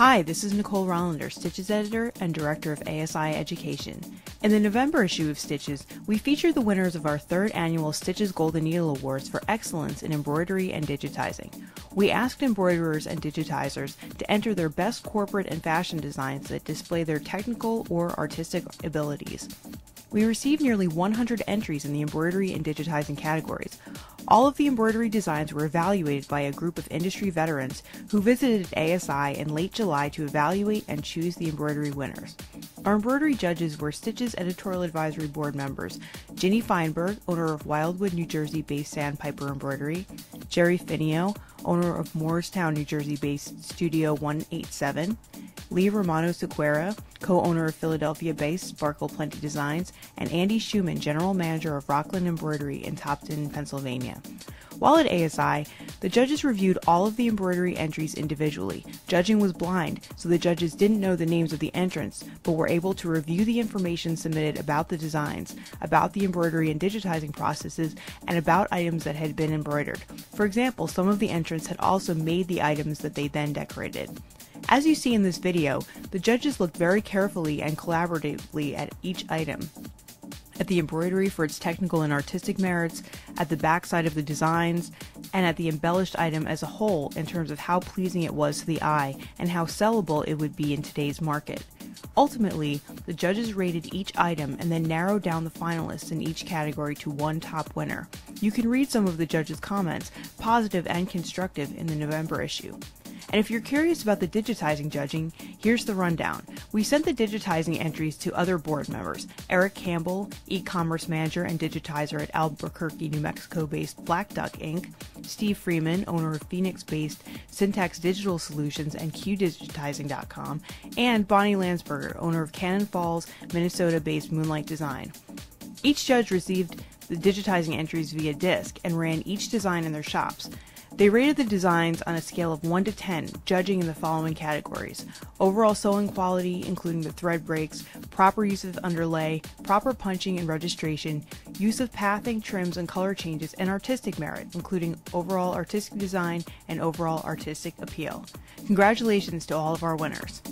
Hi, this is Nicole Rollender, Stitches Editor and Director of ASI Education. In the November issue of Stitches, we feature the winners of our third annual Stitches Golden Needle Awards for excellence in embroidery and digitizing. We asked embroiderers and digitizers to enter their best corporate and fashion designs that display their technical or artistic abilities. We received nearly 100 entries in the embroidery and digitizing categories. All of the embroidery designs were evaluated by a group of industry veterans who visited ASI in late July to evaluate and choose the embroidery winners. Our embroidery judges were Stitches Editorial Advisory Board members Ginny Feinberg, owner of Wildwood, New Jersey based Sandpiper Embroidery, Jerry Finio, owner of Moorestown, New Jersey based Studio 187, Lee Romano Sequeira, co-owner of Philadelphia-based Sparkle Plenty Designs, and Andy Schumann, general manager of Rockland Embroidery in Topton, Pennsylvania. While at ASI, the judges reviewed all of the embroidery entries individually. Judging was blind, so the judges didn't know the names of the entrants, but were able to review the information submitted about the designs, about the embroidery and digitizing processes, and about items that had been embroidered. For example, some of the had also made the items that they then decorated. As you see in this video, the judges looked very carefully and collaboratively at each item. At the embroidery for its technical and artistic merits, at the backside of the designs, and at the embellished item as a whole in terms of how pleasing it was to the eye and how sellable it would be in today's market. Ultimately, the judges rated each item and then narrowed down the finalists in each category to one top winner. You can read some of the judges' comments, positive and constructive, in the November issue. And if you're curious about the digitizing judging, here's the rundown. We sent the digitizing entries to other board members Eric Campbell, e commerce manager and digitizer at Albuquerque, New Mexico based Black Duck Inc., Steve Freeman, owner of Phoenix based Syntax Digital Solutions and QDigitizing.com, and Bonnie Landsberger, owner of Cannon Falls, Minnesota based Moonlight Design. Each judge received the digitizing entries via disk and ran each design in their shops. They rated the designs on a scale of 1 to 10, judging in the following categories overall sewing quality, including the thread breaks, proper use of underlay, proper punching and registration, use of pathing, trims, and color changes, and artistic merit, including overall artistic design and overall artistic appeal. Congratulations to all of our winners.